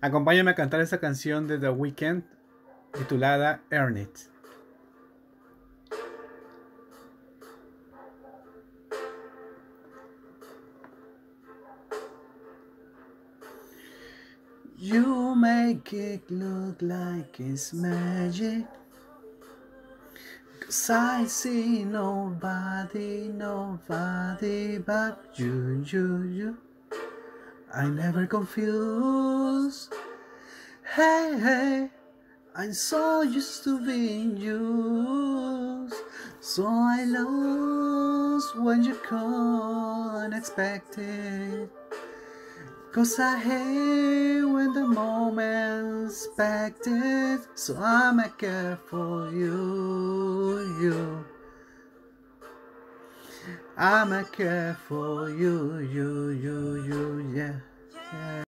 Acompáñame a cantar esta canción de The Weeknd titulada Earn It. You make it look like it's magic. Cause I see nobody, nobody but you, you, you. I never confuse. Hey, hey, I'm so used to being used. So I lost when you call unexpected. Cause I hate when the moment's expected. So I'ma care for you, you. I'ma care for you, you, you, you, yeah. yeah.